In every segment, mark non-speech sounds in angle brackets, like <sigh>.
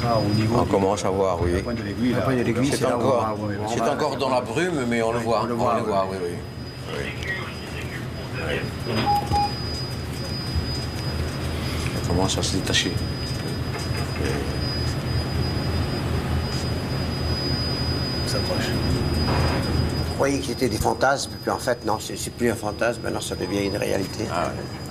sera au niveau. On du- commence à voir, oui. de l'aiguille. C'est encore, dans la brume, mais on le voit. on le voit, oui, oui. Commence à se détacher. On s'approche. Je croyais que c'était des fantasmes, puis en fait, non, c'est c'est plus un fantasme, maintenant ça devient une réalité. Ah, ouais.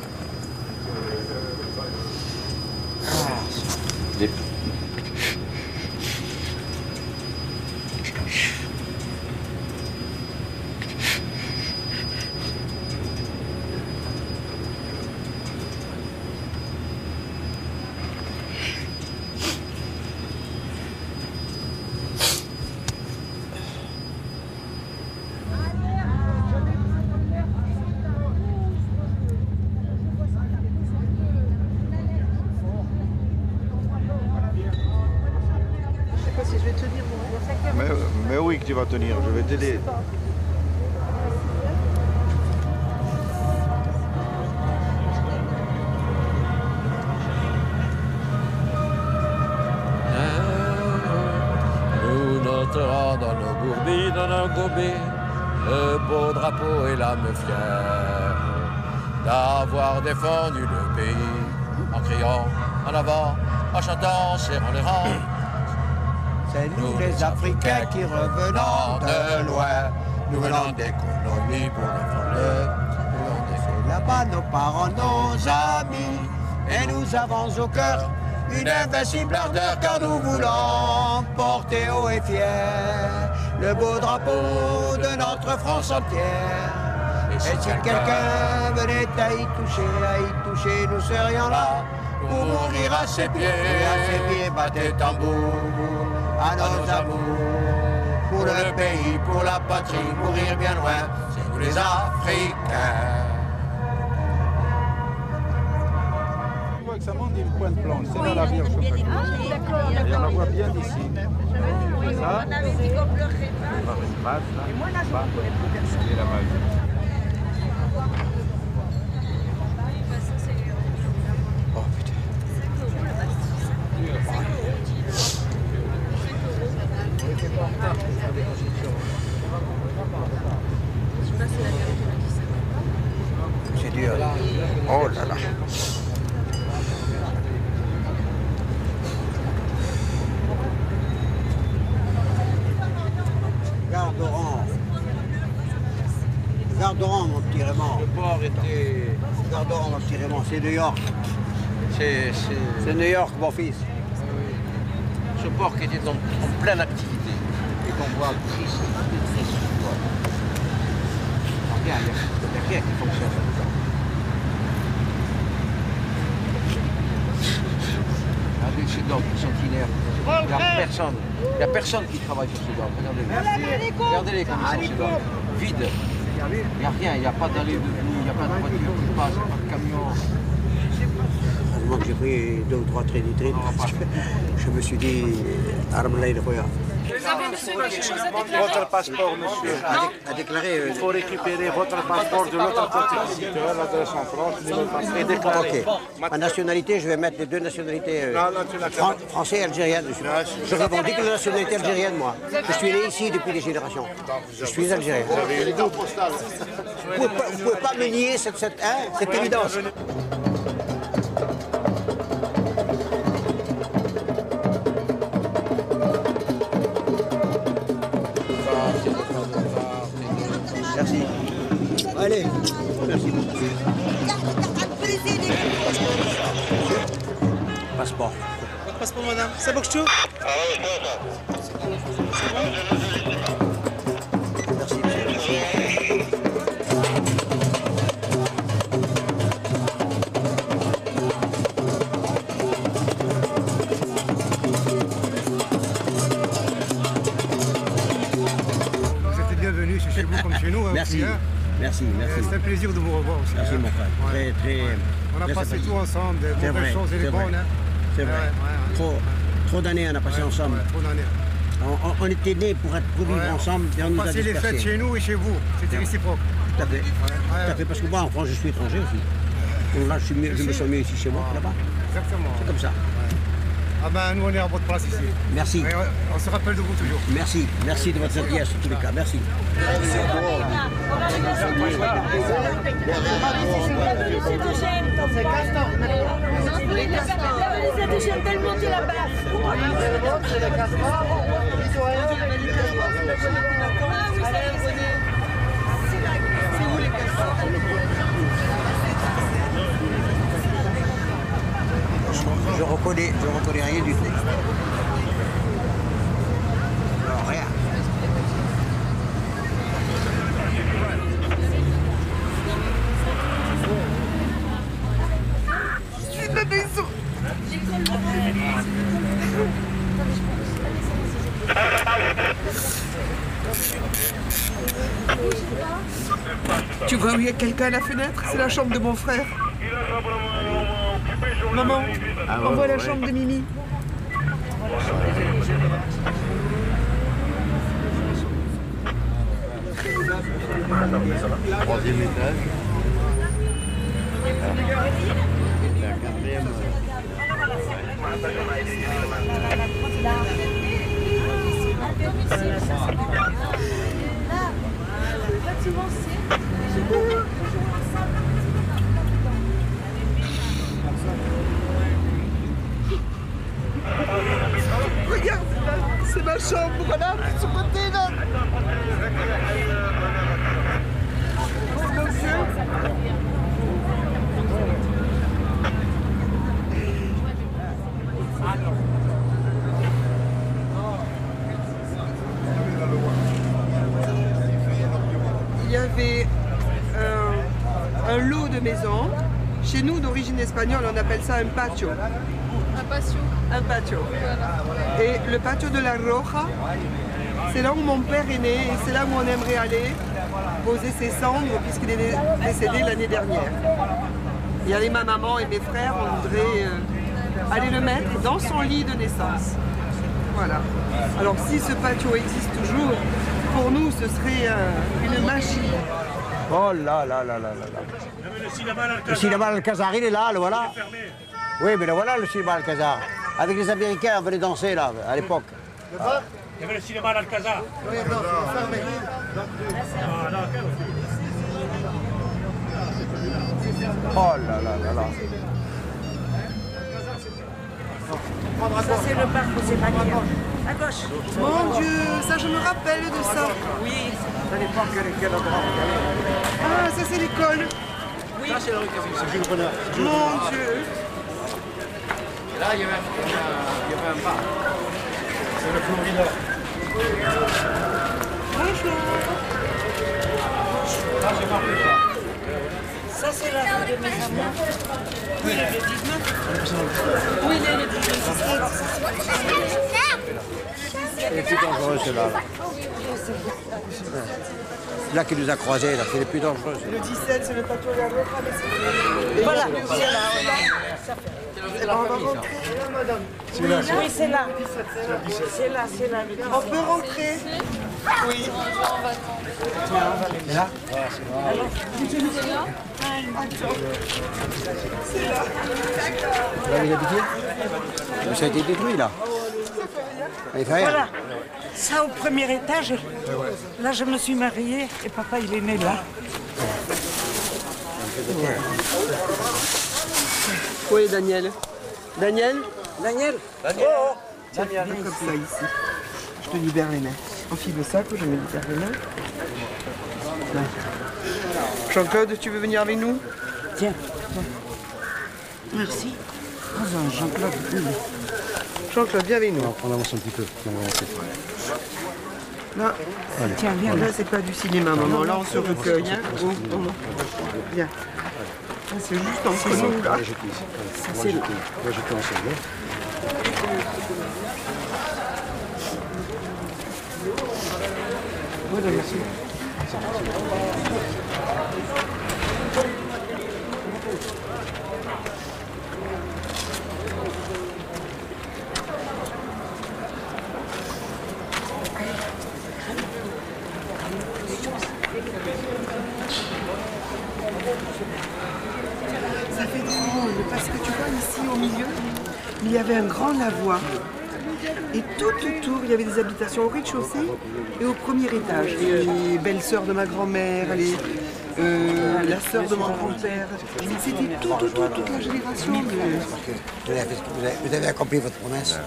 Mais, oui que tu vas tenir, je vais t'aider. Nous noterons dans nos bourbis, dans nos gobets, le beau drapeau et l'âme fière d'avoir défendu le pays en criant en avant, en chantant, serrant les rangs. C'est nous les Africains qui revenons de loin, nous venons des colonies pour défendre le C'est là-bas nos parents, nos amis, et nous avons au cœur une invincible ardeur car nous voulons porter haut et fier le beau drapeau de notre France entière. Et si quelqu'un venait à y toucher, à y toucher, nous serions là pour mourir à ses pieds, à ses pieds battre tambour à nos amours. Pour le pays, pour la patrie, mourir bien loin, c'est nous les Africains. Tu vois que ça monte d'une pointe blanche, c'est là la Vierge Ah. Et on la voit bien d'ici. Ça, On avait dit qu'on pleurait pas. par l'espace. Et moi, là, je ne connais plus personne. Et là-bas. Oh putain. C'est dur. Oh là là. Garderons. Garderons, mon petit Raymond. Le port était. Garderons, mon petit Raymond. C'est New York. C'est, New York, mon fils. ce port qui était en, en pleine activité. Et qu'on voit triste, triste, tu vois. Rien, il n'y a, rien qui fonctionne. Ces docks, ils sont inertes. Il n'y a personne. Il n'y a personne qui travaille sur ces docks. Regardez-les. Regardez-les comme ils sont docks. Vides. Il n'y a rien. Il n'y a pas d'allée de nuit. Il n'y a pas de voiture qui passe. Pas de camion. Que j'ai pris deux ou trois traits du train je me suis dit, arme là, il Votre passeport, monsieur. a déclaré. euh, Il faut récupérer votre passeport de l'autre côté. Tu as l'adresse en France, et déclarer. Ok. Ma nationalité, je vais mettre les deux nationalités euh, français et algérienne. Je revendique la nationalité algérienne, moi. Je suis né ici depuis des générations. Je suis algérien. Vous ne pouvez, pas- vous pouvez pas me nier cette, cette, hein, cette évidence. Allez. Passeport. Votre passeport, madame. Ça bouge tout Merci, Merci, merci. C'est un plaisir de vous revoir aussi. Merci hein. mon frère. Ouais. Très, très. On a très passé tout ensemble, des C'est mauvaises vrai, choses et c'est des vrai. bonnes. hein. C'est vrai. Ouais. Trop, trop d'années on a passé ensemble. Trop d'années. On, était nés pour, être, pour vivre ensemble et on nous a Passer les fêtes chez nous et chez vous, c'était réciproque. Tout à fait. Tout à fait. Parce que moi, en France, je suis étranger aussi. Donc là, je, suis mieux- je me sens mieux ici chez moi que là-bas. Exactement. C'est comme ça. Ah ben nous on est en votre place ici. Merci. On, on se rappelle de vous toujours. Merci. Merci de votre gentillesse en tous les cas. Merci. Je reconnais, je reconnais rien du tout. Non, rien. Tu vois où il y a quelqu'un à la fenêtre? C'est la chambre de mon frère. Maman, on voit la chambre de Mimi. Troisième étage. Regarde, là, c'est ma chambre, voilà, de ce côté là. Oh. Il y avait un lot de maisons. Chez nous, d'origine espagnole, on appelle ça un patio. Un patio. Un patio. Et le patio de la Roja, c'est là où mon père est né et c'est là où on aimerait aller poser ses cendres puisqu'il est dé- décédé l'année dernière. Il y avait ma maman et mes frères, on voudrait euh, aller le mettre dans son lit de naissance. Voilà. Alors si ce patio existe toujours, pour nous ce serait euh, une magie. Oh là là là là là là. Le cinéma Alcazar, il est là, le voilà. Oui, mais le voilà le cinéma Alcazar. Avec les Américains, on venait danser là, à l'époque. Il y avait le cinéma d'Alcazar. Oh là là là là. Ça, c'est le parc aux Émanières. À gauche. Mon Dieu, ça je me rappelle de ça. Oui. Ah, ça c'est l'école. Oui. Ça c'est la rue Mon Dieu. Là, il y avait un, il y avait un bar. Ça, c'est la rue de mes amours. Oui, il est le 19. Oui, il est le 19. C'est les plus dangereux ceux-là. Là. Là qui nous a croisés, là, c'est les plus dangereux. Le 17, c'est le patio de la Roja, mais c'est- Voilà, c'est là. On va rentrer, hein, madame. Oui, c'est là. C'est là, c'est là. le 19. On peut rentrer Oui. Et là Vous avez habité Mais Ça a été détruit là. Il. Voilà. Ça, au premier étage, là, je me suis mariée et papa, il est né là. Où est Daniel Daniel Daniel Tiens, viens comme ça ici. Je te libère les mains. Enfile le sac, je me libère les mains. Jean-Claude, tu veux venir avec nous Tiens. Merci. Oh, Jean-Claude, oui. Jean-Claude, viens avec nous. On avance un petit peu. On avance. Là, Tiens, viens. là c'est pas du cinéma, maman. Là, on se recueille. Hein. Oh. Viens. C'est juste entre nous, là. Ouais, j'étais ici. Moi, j'étais moi, hein. Voilà, merci. Parce que tu vois ici au milieu, il y avait un grand lavoir. Et tout autour, il y avait des habitations au rez-de-chaussée et au premier étage. Les belles-sœurs de ma grand-mère, les, euh, la sœur de mon grand-père. C'était tout autour, toute la génération. de- Vous avez, vous vous accompli votre promesse.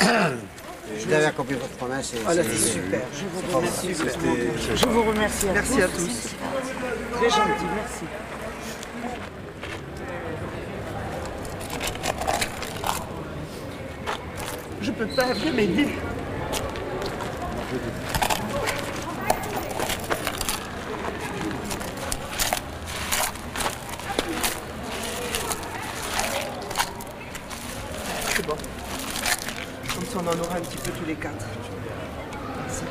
Vous avez accompli votre promesse. et Ah là, c'est- super. c'est trop bien. Je vous remercie. Merci à tous. Très gentil, merci. Peux pas bien m'aider. C'est bon. Comme ça, on en aura un petit peu tous les quatre. Merci.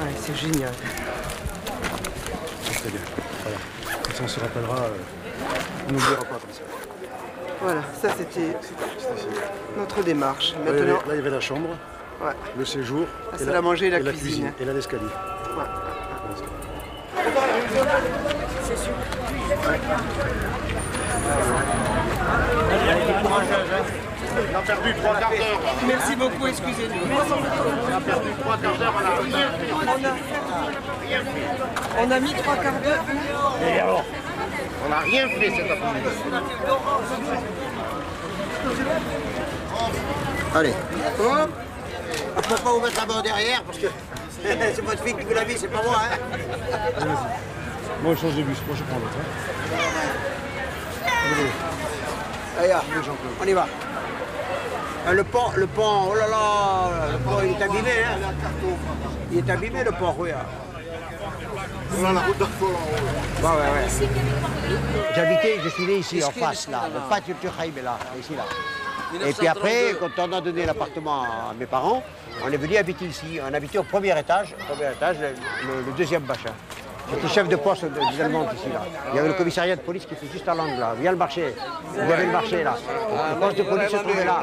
Ouais, c'est génial. Très bien. Voilà. Comme ça, on se rappellera. euh, on n'oubliera pas comme ça. Voilà, ça c'était notre démarche. Là, il y avait- Maintenant, là, il y avait la chambre, ouais. le séjour. c'est la manger et la cuisine. cuisine. Et là, l'escalier. Ouais. On a perdu trois quarts d'heure. Merci beaucoup, excusez-nous. On a perdu trois quarts d'heure. On a rien fait. On a, on a mis trois quarts d'heure. Et alors On n'a rien fait cet après-midi. Allez. Hop. Ah, Faut pas vous mettre la main derrière parce que <laughs> c'est votre fille qui vous l'a mis, c'est pas moi. Hein. Moi, je change de bus. Moi, je prends l'autre. hein. Allez, on y va. Ah, Le pont, le pont, oh là là, le pont il est abîmé. Hein. Il est abîmé le pont, oui. La route. Ouais, ouais. J'habitais, je suis né ici en face, là. Le patio Turkheim est là, ici, là. Et puis après, quand on a donné l'appartement à mes parents, on est venu habiter ici. On habitait au premier étage, au premier étage, le, deuxième bachin. J'étais chef de poste de- des Allemands ici, là. Il y avait le commissariat de police qui était juste à l'angle, là. Il y a le marché. Vous avez le marché, là. Le poste de police se trouvait là.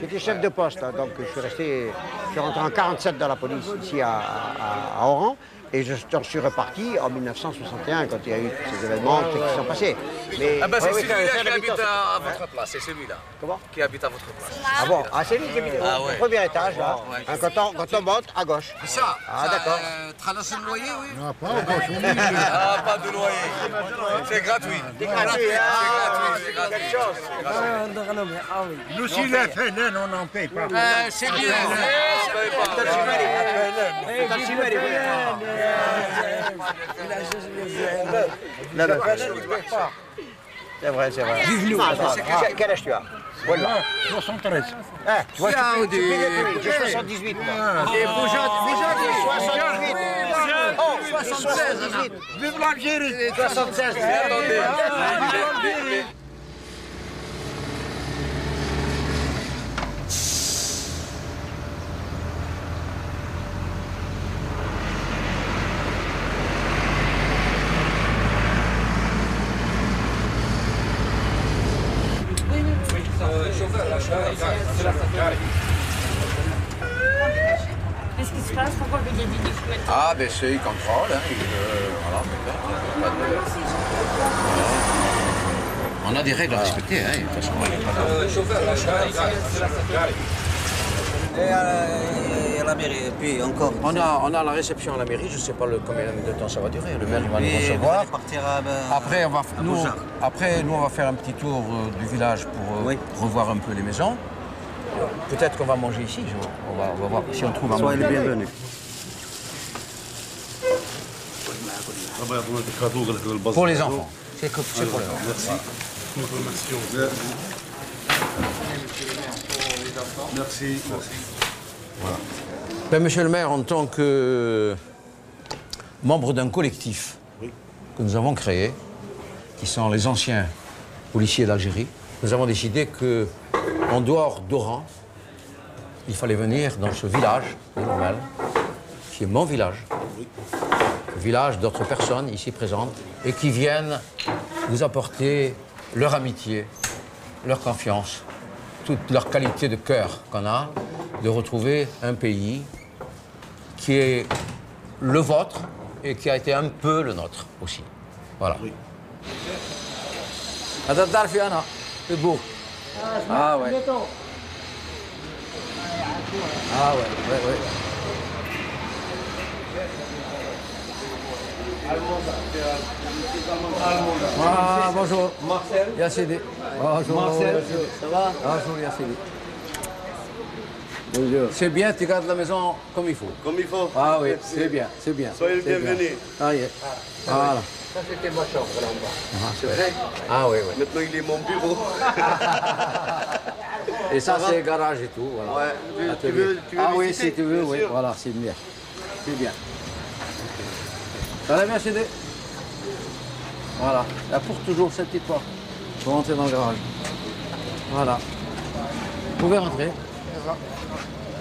J'étais chef de poste, hein. donc je suis resté, je suis rentré en 47 dans la police ici à, à- à Oran. Et je suis reparti en 1961 quand il y a eu tous ces événements qui sont passés. Mais, Ah ben c'est celui-là qui habite à, à votre place, c'est celui-là. Comment Qui habite à votre place. Ah bon Ah, c'est lui qui habite au Ah ouais. premier étage, là. Hein, quand, on, quand on monte, à gauche. Ça Ah, d'accord. Euh, traverser le loyer, oui Ah, pas au gauche, on <laughs> Ah, pas de loyer. C'est gratuit. C'est gratuit, C'est hein gratuit, c'est gratuit. Quelque chose. Nous, s'il est fait, on n'en paye pas. Euh, c'est bien. T'as le chimère, il- t'as le chimère, il veut- Non, non. C'est vrai, c'est vrai. Ah, Quel âge tu as? Voilà. 73. Hein, tu vois. J'ai 78, moi. Et Jean, j'ai 78. Oh, 76. 78. Vive l'Algérie 76. Attendez. Qu'est-ce qui se passe Pourquoi il y a des difficultés c'est, il contrôle. Hein, il, euh, voilà, mais pas de- On a des règles à respecter, hein, de toute façon. Et à, la mairie, et puis encore. On a, on a la réception à la mairie, je ne sais pas le, combien de temps ça va durer. Le maire il va nous recevoir. à, ben, Après on, va, nous, après, nous, on va faire un petit tour euh, du village pour euh, Oui. revoir un peu les maisons. Peut-être qu'on va manger ici, je- on, va, on va voir si on trouve à Soyez manger. le bienvenu. Pour les enfants. C'est que- c'est pour les enfants. Merci. Merci. Merci. Ben, monsieur le maire, en tant que membre d'un collectif que nous avons créé, qui sont les anciens policiers d'Algérie, nous avons décidé que, en dehors d'Oran, il fallait venir dans ce village de Lourmel, qui est mon village, village, d'autres personnes ici présentes, et qui viennent vous apporter leur amitié, leur confiance, toute leur qualité de cœur qu'on a, de retrouver un pays qui est le vôtre et qui a été un peu le nôtre aussi. Voilà. Oui. C'est beau. Ah, ah ouais. Ah ouais, ouais, ouais. Ah, bonjour. Marcel. Yassidi. Bonjour. Marcel, ça va? Bonjour, Yassidi. Bonjour. C'est bien, tu gardes la maison comme il faut. Comme il faut. Ah oui, c'est bien, c'est bien. Soyez le bienvenu. Ah, yeah. Voilà. Ça, c'était ma chambre là en bas. C'est vrai? Ah oui, oui. Maintenant, il est mon bureau. <laughs> Et ça, c'est garage et tout. Voilà. Ouais. Tu veux- tu Atelier. veux- tu veux ah oui, si tu veux, oui. Voilà, c'est bien. C'est bien. Ça va bien, Chédé Voilà. La porte toujours cette petite porte pour rentrer dans le garage. Voilà. Vous pouvez rentrer.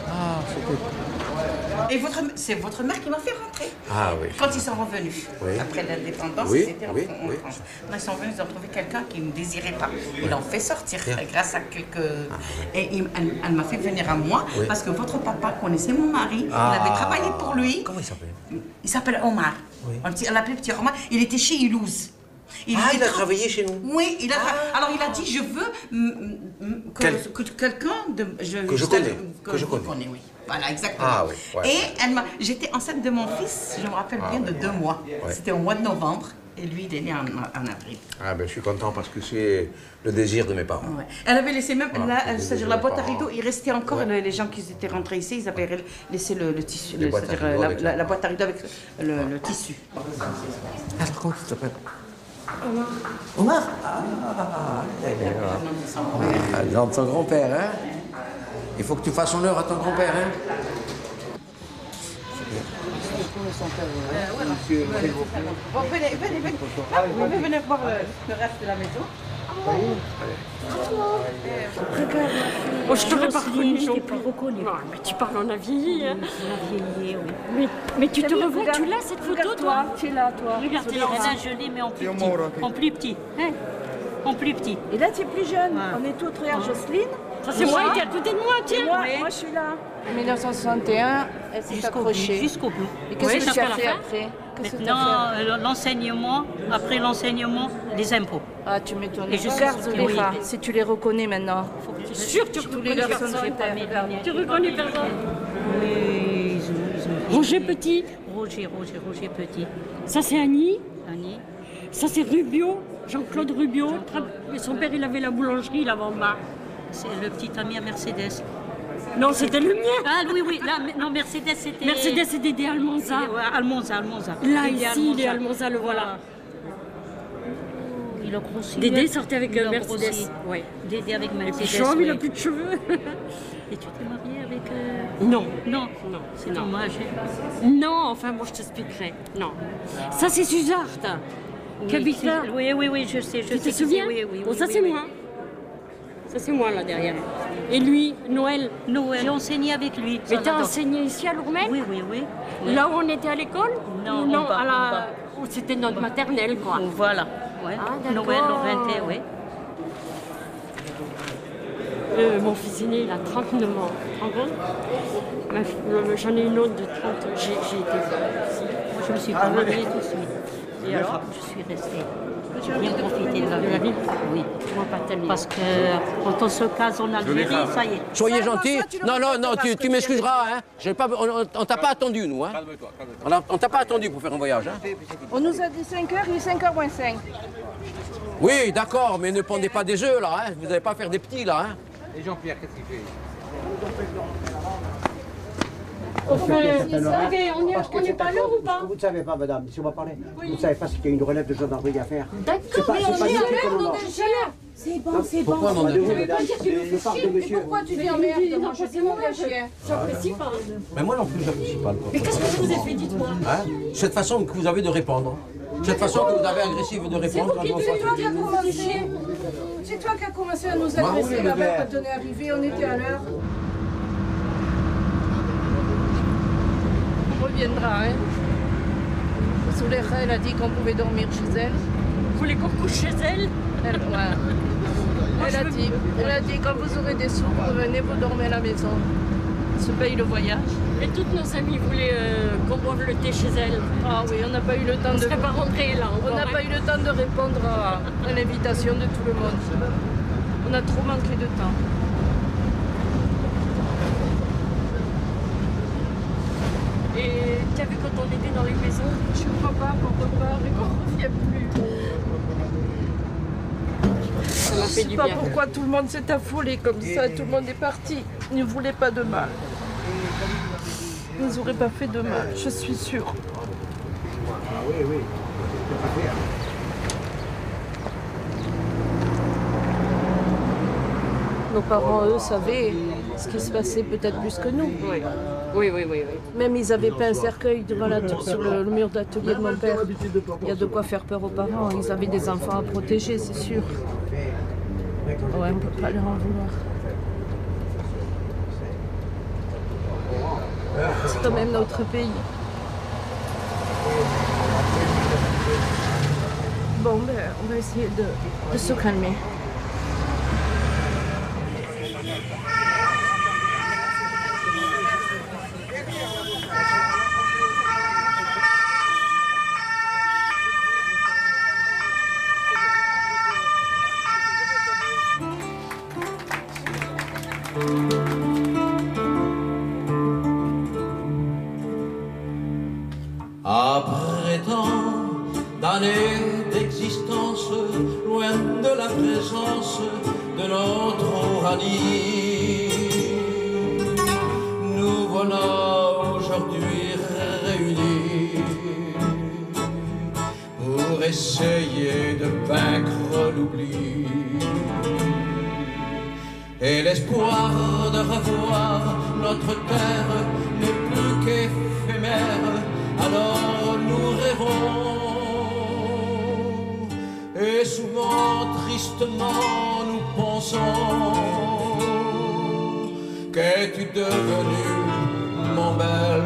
Ah, c'était. Et votre, c'est votre mère qui m'a fait rentrer. Ah oui. Quand ils sont revenus, Oui. après l'indépendance, Oui, ils étaient en. France. Quand ils sont venus, ils ont trouvé quelqu'un qui ne désirait pas. Ils l'ont fait sortir grâce à quelques... Et il- elle, elle m'a fait venir à moi parce que votre papa connaissait mon mari. Ah. Il avait travaillé pour lui. Comment il s'appelle? Il s'appelle Omar. On l'appelait Petit Omar. Il était chez Ilouz. Ah, était il a tra- travaillé chez nous Oui, il a tra- Alors il a dit je veux que, Quel- que quelqu'un de Que je connais, que je connais. oui. Voilà, exactement. Ah oui, ouais. Et elle m'a, j'étais enceinte de mon fils, je me rappelle Ah bien, ouais. de deux mois. Ouais. C'était au mois de novembre. Et lui, il est né en, en avril. Ah ben je suis content parce que c'est le désir de mes parents. Ouais. Elle avait laissé même, Ah, la- c'est c'est-à-dire la boîte à rideaux, il restait encore, Ouais. le- les gens qui étaient rentrés ici, ils avaient laissé le, le tissu, le- c'est-à-dire la, avec la- la- la boîte à rideaux avec le, le tissu. Ah, comment tu t'appelles Omar Ah, ah, le nom de son grand-père, hein Il faut que tu fasses honneur à ton grand-père, hein Bon, venez, venez, venez. Ah, vous pouvez venir voir le, le reste de la maison. Oh, je pas reconnu je t'ai plus. reconnu. Non, mais tu parles, on a vieilli. hein. On a vieilli, oui. Mais, mais tu te revois, regarde. tu l'as cette photo, Regarde toi Tu es là, toi. Regarde, là, je l'ai, mais en plus petit. En plus petit. Hein en plus petit. Et là, tu es plus jeune. On est toutes, regarde, Jocelyne. C'est moi, il était à côté de moi, tiens. Moi, Oui. moi, je suis là. En 1961, elle s'est Jusqu'au accrochée. bout, jusqu'au bout. Et qu'est-ce Oui, que tu as la fait fin. après? Que tu Maintenant, fait euh, l'enseignement, après l'enseignement, les impôts. Ah, tu m'étonnes. Et je Regarde, Zouléha, oui. si tu les reconnais maintenant. Sûr, tu Tous les reconnais personne. que j'ai pas Tu reconnais personne? Oui, ils ont- ils ont- Roger Petit. Roger, Roger, Roger Petit. Ça, c'est Annie. Annie. Ça, c'est Rubio. Jean-Claude Rubio. Son père, il avait la boulangerie là-bas en bas. C'est le petit ami à Mercedes. Non, c'était le mien. Ah oui, oui, là, non, Mercedes, c'était... Mercedes et Dédé Almanza. Ouais, Almonza, Almonza. Là, ici, il est Almanza, le voilà. Il a grossi. Dédé sortait avec Il euh, Mercedes. grossi. Ouais. Dédé avec Et Mercedes. puis chauve, il a plus de cheveux. <laughs> Et tu t'es mariée avec... euh, Non. Non, Non, c'est dommage. Non, enfin, moi, je t'expliquerai. Non. Ça, c'est Suzarte. Oui, qui habite c'est- là. Oui, oui, oui, je sais. Je Tu sais te souviens Oui, oui, Bon, oui, ça, oui, c'est moi. Ça, c'est moi, là, derrière. Et lui, Noël. Noël. J'ai enseigné avec lui. Mais t'as enseigné ici à Lourmel Oui, oui, oui. oui. Là où on était à l'école Non, non à la... c'était notre maternelle, quoi. Voilà. Ouais. Ah. Noël, Laurenté, oui. Euh, mon fils aîné, il a 39 ans. 30 ans. Ma fi- euh, J'en ai une autre de 30. J'ai été je me suis pas mariée tout de suite. Et alors Je suis restée. Bien profité de la vie. Oui. Moi, pas tellement. Parce que quand on se case en Algérie, ça y est. Soyez gentil. Non, non, non, tu, tu m'excuseras. Hein. J'ai Pas, on on- on t'a pas attendu, nous. Hein. On a- On t'a pas attendu pour faire un voyage. Hein. On nous a dit 5h, il est 5h moins 5. Oui, d'accord, mais ne pondez pas des œufs, là. Hein. Vous n'allez pas faire des petits, là. Hein. Et Jean-Pierre, qu'est-ce qu'il fait? On est- on n'est pas là ou pas Vous ne savez pas, madame, si on va parler, vous ne savez pas ce qu'il y a une relève de gendarmerie à faire. D'accord, C'est pas- mais c'est on pas est à l'heure, on a. C'est bon, c'est bon. Pourquoi, parc de monsieur. Pourquoi tu dis merde non, je que mon. J'apprécie pas. Mais moi non plus, j'apprécie pas le Mais qu'est-ce que je vous ai fait, dites-moi Hein Cette façon que vous avez de répondre. Cette façon que vous avez agressive de répondre quand on C'est toi qui as s'en commencé. C'est toi qui as commencé à nous agresser là-bas quand on est arrivé, on était à l'heure. On reviendra, hein. Souleja, elle a dit qu'on pouvait dormir chez elle. Vous voulez qu'on couche chez elle? Elle, ouais. Elle a dit, elle a dit quand vous aurez des sous, vous revenez, vous dormez à la maison. se paye le voyage. Et toutes nos amies voulaient euh, qu'on boive le thé chez elles. Ah oui, on n'a pas eu le temps On de. pas rentré là. On n'a pas eu le temps de répondre à, à l'invitation de tout le monde. On a trop manqué de temps. Et tu as vu quand on était dans les maisons crois pas qu'on repart et qu'on ne revient plus. Ça m'a Je sais pas pourquoi tout le monde s'est affolé comme ça, tout le monde est parti. Ils ne voulaient pas de mal. Ils n'auraient pas fait de mal, je suis sûre. Nos parents, eux, savaient ce qui se passait peut-être plus que nous. Oui, oui, oui, oui. oui. Même ils avaient peint un cercueil devant la, sur le, le mur d'atelier de mon père. Il y a de quoi faire peur aux parents. Ils avaient des enfants à protéger, c'est sûr. Ouais, on ne peut pas leur en vouloir. C'est quand même notre pays. Bon, ben, on va essayer de, de se calmer. Notre terre n'est plus qu'éphémère, alors nous rêvons. Et souvent tristement nous pensons, qu'es-tu devenu mon bel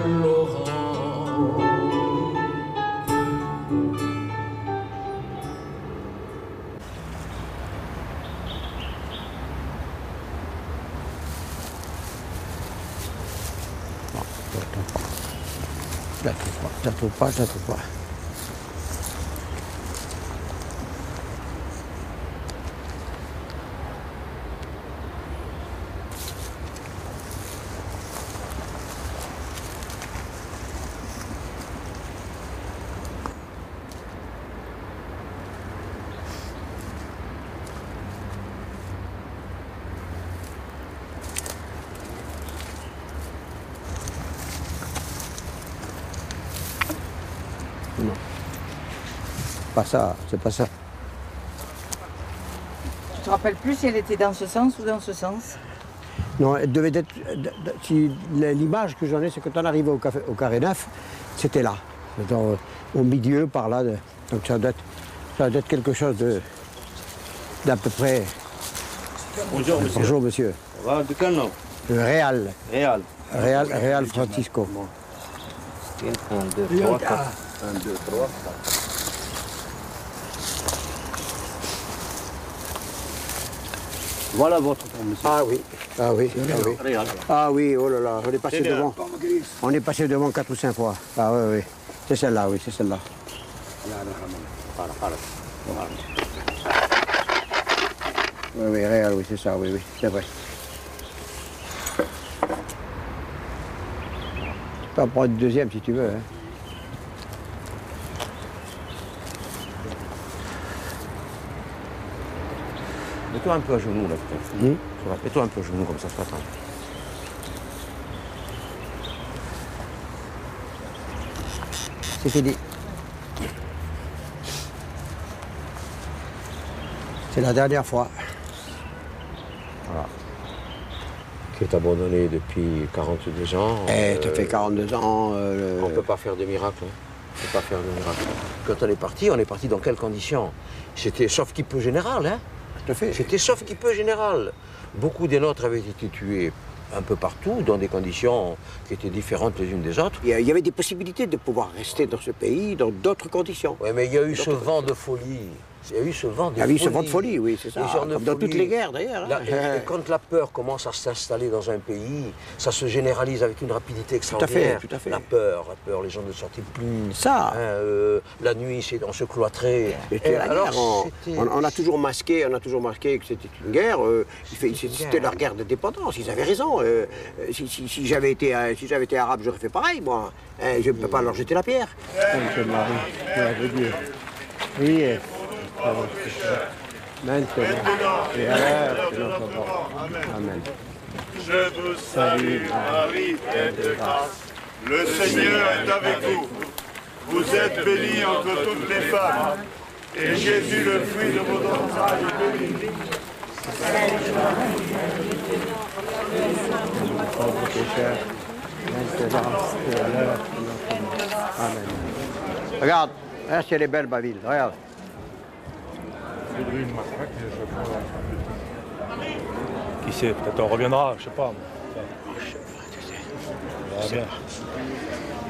la trouve pas, je Pas ça, c'est pas ça. Tu te rappelles plus si elle était dans ce sens ou dans ce sens? Non, elle devait être. si L'image que j'en ai, c'est quand on arrive au, café, au carré neuf, c'était là. Dans- au milieu, par là. de- donc ça doit, être, ça doit être quelque chose de d'à peu près. Bonjour, monsieur. Bonjour, monsieur. De quel nom? Le Réal. Réal. Réal, Réal Francisco. 1, 2, 3, 4. 1, 2, 3, 4. Voilà votre monsieur. Ah oui, ah oui, ah oui. Ah oui, oh là là, on est passé devant. On est passé devant quatre ou cinq fois. Ah oui, oui. C'est celle-là, oui, c'est celle-là. Oui, oui, Réal, oui, c'est ça, oui, oui, c'est vrai. Tu peux en prendre une deuxième si tu veux. Hein. Mets-toi un peu à genoux là, peut-être. Ça va, Mets-toi un peu à genoux comme ça, c'est fini. C'est la dernière fois. Voilà. Qui est abandonné depuis 42 ans. Eh, ça Euh, fait 42 ans. euh, On ne peut pas faire de miracle. hein. On ne peut pas faire de miracle. Quand on est parti, on est parti dans quelles conditions? C'était sauf qui peut général. Hein à fait. C'était sauf qui peut général. Beaucoup des nôtres avaient été tués un peu partout, dans des conditions qui étaient différentes les unes des autres. Il y a- il y avait des possibilités de pouvoir rester dans ce pays dans d'autres conditions. Oui, mais il y a eu ce vent de folie Il y a eu ce vent de Il y a eu folie. ce vent de folie, oui, c'est ça. Dans toutes folie. les guerres, d'ailleurs, hein. Là, et- et quand la peur commence à s'installer dans un pays, ça se généralise avec une rapidité extraordinaire. tout à fait. La peur, la peur, les gens ne sortaient plus. Ça. Hein, euh, la nuit, c'est on se cloîtrait. Et la alors, guerre. On, on- a toujours masqué, on a toujours masqué que c'était une guerre. euh, c'était leur guerre de dépendance. Ils avaient raison. euh, si si- si j'avais été, si j'avais été arabe, j'aurais fait pareil, moi. Euh, je ne peux pas leur jeter la pierre. Oui, maintenant et à l'heure de notre mort. Amen. Je vous salue, Marie, pleine de grâce. Le Seigneur est avec vous. Vous êtes bénie entre toutes les femmes. Et Jésus, le fruit de vos entrailles, est béni. De. Amen. Regarde, regarde si elle est belle, ma ville. Regarde. Qui sait, peut-être on reviendra, je sais pas. On verra bien.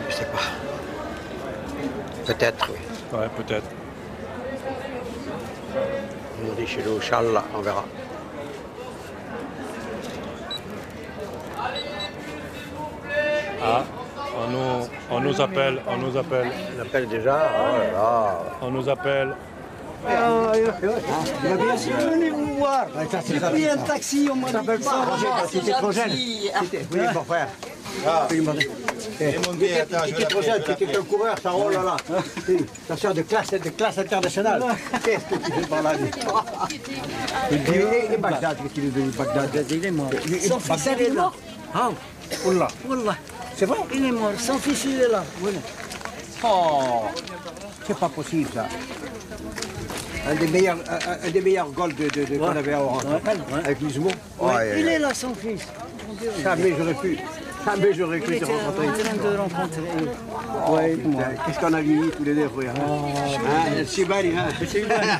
Je sais pas. Peut-être, oui. Ouais, peut-être. On dit chez nous, Inch'Allah, on verra. Ah, on nous, on nous appelle, on nous appelle. On appelle déjà, oh là là. On nous appelle. Bien sûr, venez vous voir. J'ai pris un taxi, on m'a dit pas. T'étais trop jeune. Oui, mon frère. T'étais t'étais trop jeune, t'étais un coureur, ça, oh là là. Ça sort de classe, de classe internationale. Qu'est-ce que tu fais par Et, et- et Bagdad, qu'il est devenu Bagdad Il est mort. Son fils, il est mort. Ah, Wallah. Wallah. C'est vrai Il est mort. Son fils, il est là. Oh, c'est pas possible ça. Un des meilleurs, un, un des meilleurs goals de, de, de- qu'on avait à Orange, avec Lismo. Ouais, il est là, son fils. Jamais j'aurais pu. Jamais j'aurais cru te rencontrer. de. Oh. Qu'est-ce qu'on a vieilli tous les deux, frère. Hein, C'est Bali, hein? <laughs>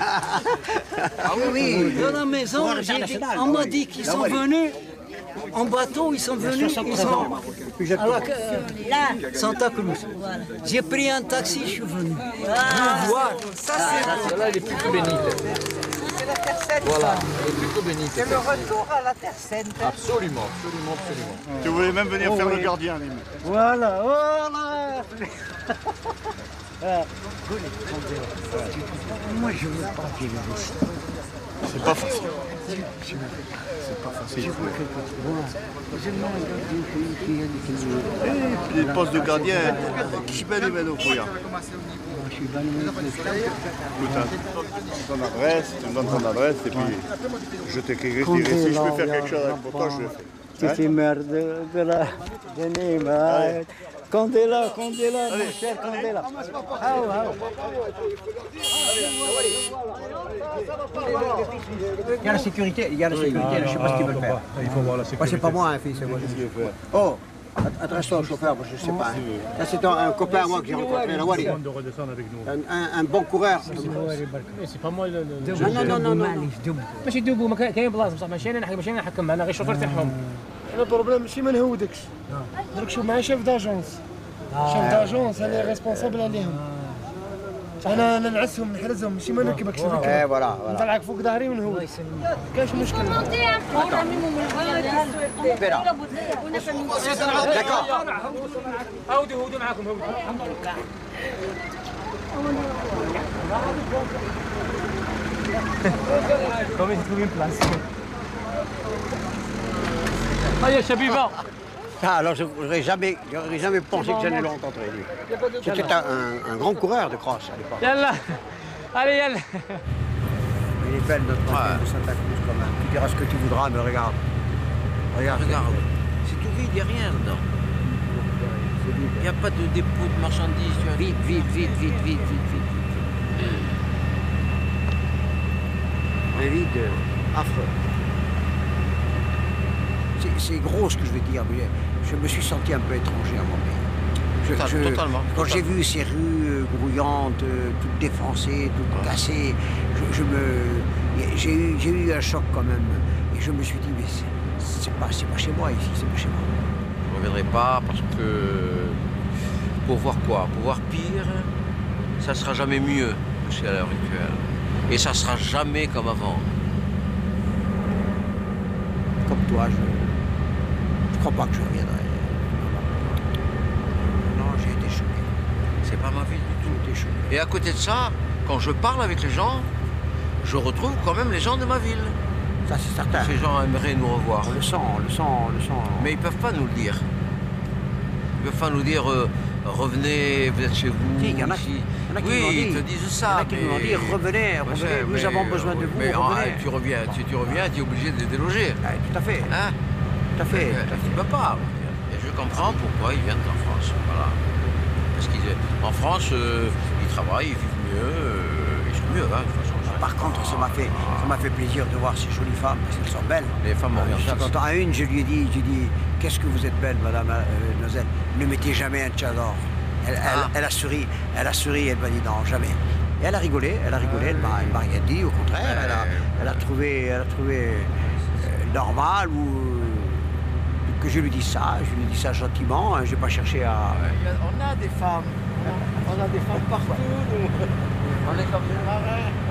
Ah oui, oui. Dans la maison, on m'a oui. dit qu'ils Ah sont venus en bateau, ils sont venus, ils sont à la, Santa Cruz. J'ai pris un taxi, je suis venu. Vous voir. Ça, c'est Celle-là, elle est plutôt bénite. Voilà, elle est plutôt bénite. C'est le retour à la Terre Sainte. Absolument, absolument, absolument. Tu voulais même venir Oh, faire oui. le gardien, Lim. Voilà, voilà. <laughs> Ah. Moi, je veux pas vivre ici. C'est pas facile. C'est pas facile. Et puis de gardien, qui au ton adresse, tu me donnes ton adresse et puis je t'écrirai, je dirai si je peux faire quelque chose avec pour toi, je le fais. Hein Petit mère de, la de. Candela, Candela, mon cher Candela. Ah, ouais. Il y a la sécurité, il y a la sécurité, je sais pas ce qu'ils veulent faire. Il faut voir la Moi, sécurité. c'est pas moi, un fils, c'est moi. Oh, adresse-toi au chauffeur, moi, je sais pas. hein. Ça, c'est un, un copain à moi que j'ai rencontré la nous. Un, un- un bon coureur. سي با موا Non, non, non, non, non. ماشي دوبو كاين بلاصه بصح ماشي أنا ماشي أنا نحكم معنا غير الشوفير تاعهم أنا البروبليم ماشي ما نهودكش درك شوف معايا شيف داجونس شيف داجونس أنا ريسبونسابل عليهم أنا أنا نعسهم نحرزهم ماشي ما نركبكش Eh, voilà, voilà. نطلعك فوق ظهري ونهود كاش مشكل هودي هودي معاكم هودي Comment il trouve une place Allez, <laughs> Chabiba <laughs> Ah, alors, je n'aurais jamais, j'aurais jamais pensé que j'allais le rencontrer, lui. C'était un, grand coureur de cross à l'époque. Yalla Allez, yalla Il est belle notre montagne de Santa Cruz quand même. Tu diras ce que tu voudras, mais regarde. Regarde. Regarde, c'est tout vide, il n'y a rien dedans. Il n'y a pas de dépôt de marchandises. Vide, vide, vide, vide, vide, vide, vide. Un vide euh, affreux. C'est- C'est gros ce que je veux dire, mais je me suis senti un peu étranger à mon pays. Je- Total- je- totalement, Quand j'ai vu ces rues euh, grouillantes, euh, toutes défoncées, toutes cassées, je, me, j'ai eu, j'ai eu un choc quand même. Et je me suis dit, mais c'est- c'est pas, c'est pas chez moi ici, c'est pas chez moi. Je ne reviendrai pas parce que pour voir quoi? Pour voir pire, ça ne sera jamais mieux que l'heure actuelle. Et ça sera jamais comme avant. Comme toi, je ne crois pas que je reviendrai. Non, j'ai été choqué. C'est pas ma ville du tout. Et à côté de ça, quand je parle avec les gens, je retrouve quand même les gens de ma ville. Ça, c'est certain. Ces gens aimeraient nous revoir. On le sent, on le sent, on le sent. Mais ils peuvent pas nous le dire. Ils peuvent pas nous dire euh, revenez, vous êtes chez vous. Si, il y en a ici. qui- il y en a qui oui, nous dit. ils te disent Il y ça. en a qui nous mais- dit, revenez, revenez, c'est- nous mais, avons besoin de vous, Mais revenez. ah, tu reviens, tu, tu reviens, tu es obligé de les déloger. Ah, tout à fait. Hein Tout à fait. Tu peux pas. Et je comprends pourquoi ils viennent en France. Voilà. Qu'en France, euh, ils travaillent, ils vivent mieux, euh, ils sont mieux. Hein, de toute façon. Par contre, ça m'a fait, ça m'a fait plaisir de voir ces jolies femmes, parce qu'elles sont belles. Les femmes Euh, orientales. À une, je lui ai dit, j'ai dit, qu'est-ce que vous êtes belle, madame euh, Nozel. Ne mettez jamais un tchador. Elle, elle- Ah. elle a souri, elle a souri, elle m'a dit non, jamais. Et elle a rigolé, elle a rigolé, elle m'a elle m'a rien dit, au contraire, elle a, elle a trouvé, elle a trouvé euh, normal ou que je lui dise ça, je lui dis ça gentiment, hein, je n'ai pas cherché à. On a des femmes. On a des femmes partout. On est comme des marins.